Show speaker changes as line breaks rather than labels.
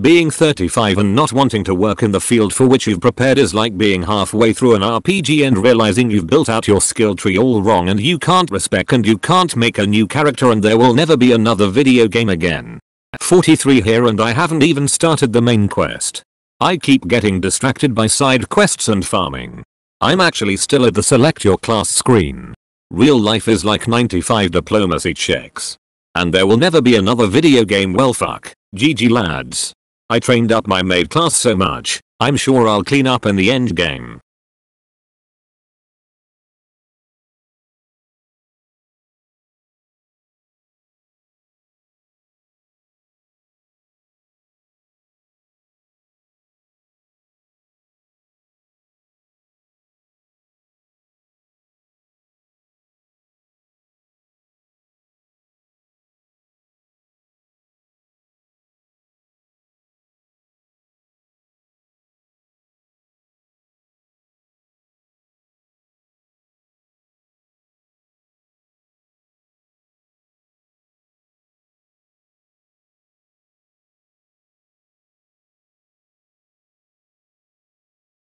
Being 35 and not wanting to work in the field for which you've prepared is like being halfway through an RPG and realizing you've built out your skill tree all wrong and you can't respec and you can't make a new character and there will never be another video game again. 43 here and I haven't even started the main quest. I keep getting distracted by side quests and farming. I'm actually still at the select your class screen. Real life is like 95 diplomacy checks. And there will never be another video game well fuck. GG lads. I trained up my maid class so much, I'm sure I'll clean up in the end game.